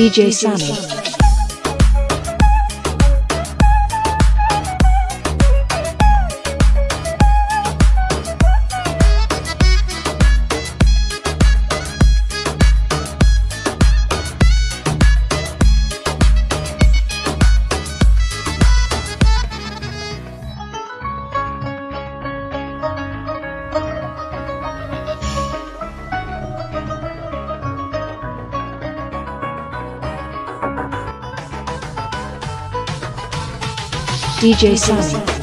DJ Sammy. DJ Sammy.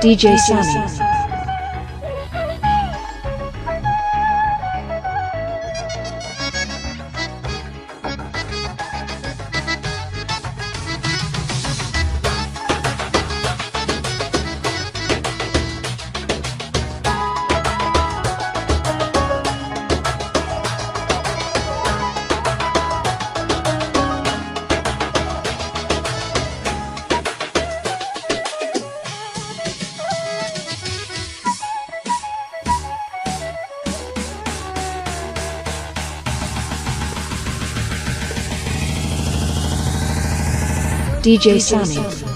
DJ Sammy. DJ Sammy.